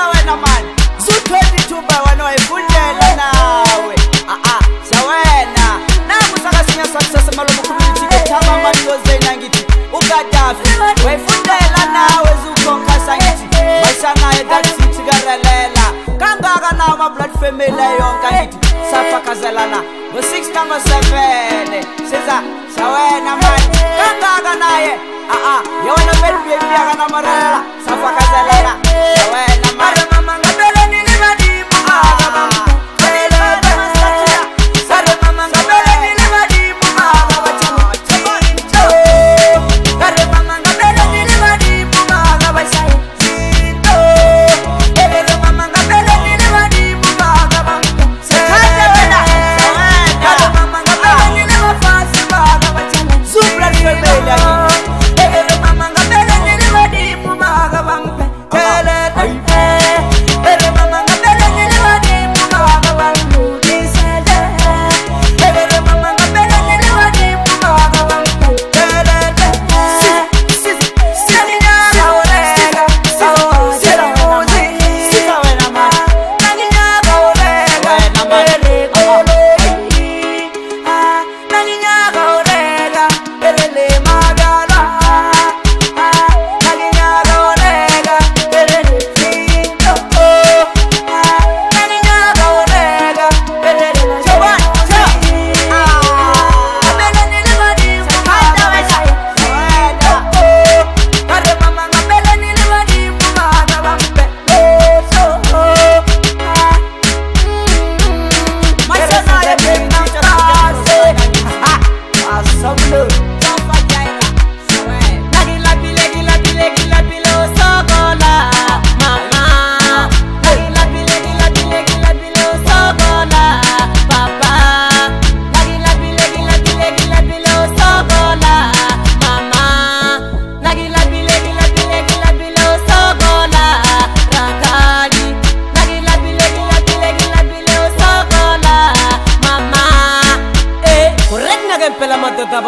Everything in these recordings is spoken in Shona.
Sawa wena man Zoo 22 by wana waifundela nawe Ah ah Sawa wena Na musaka sinya swa sasa malomo kumini chike Tama mani yo zei nangiti Uga dafi Waifundela nawe zoo konka sangiti Maisha na ye that si tigarelela Kangaga na wama blood family yonka ngiti Safa kazelana Go six number seven Seza Sawa wena man Kangaga na ye yeah. ah, ah, yo no la pelvia y a morena, marrera, zafa yo en la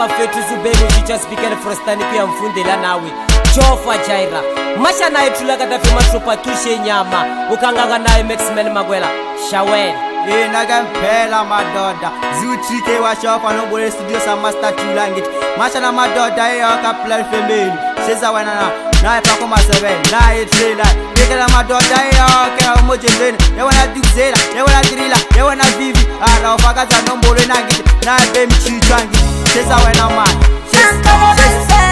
bafethu zubeko ngichaspikele frostani kuyamfundela nawe jofa jaira mashanaye tulakatafe mashopa tushe nyama ukanganga nayo maximan magwela shawela ina ke mphela madoda zutk washofa nobule studio samaster tulangit mashana madoda eyoka plalfemeni seza wena na naye pako masebele naye trela ikela madoda eyoke omojezeni yewena dukzela yewena trila yewena vivi arawufakaza nombolwenangiti na be mi children. Chase away na man. Chase, chase.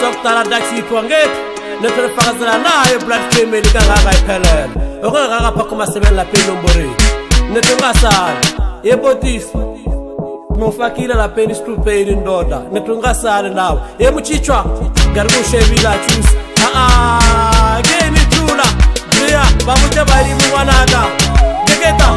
swaku tala daxi yitwangeti leswi ri fakazela na hayi blood femi leka nga nga yi phelela oko nga nga phakuma sevelela peni nomborini ni ti nga sali ye botisi mufakile la peni xitupeni ndoda ni ti nga sali lawa ye muchichwa ngari ku xevila cusi aa ge ni tula jiya va vute vayimi n'wanaka deketa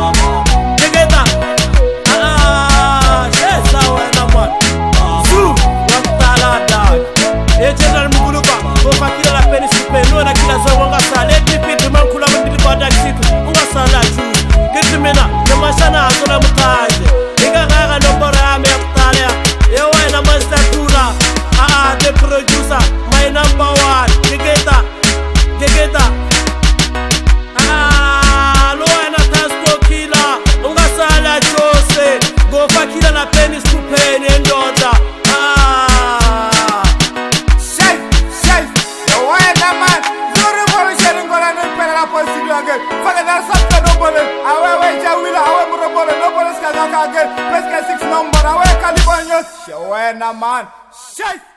your am man. Shake!